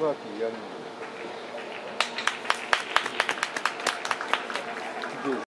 privatni, javni.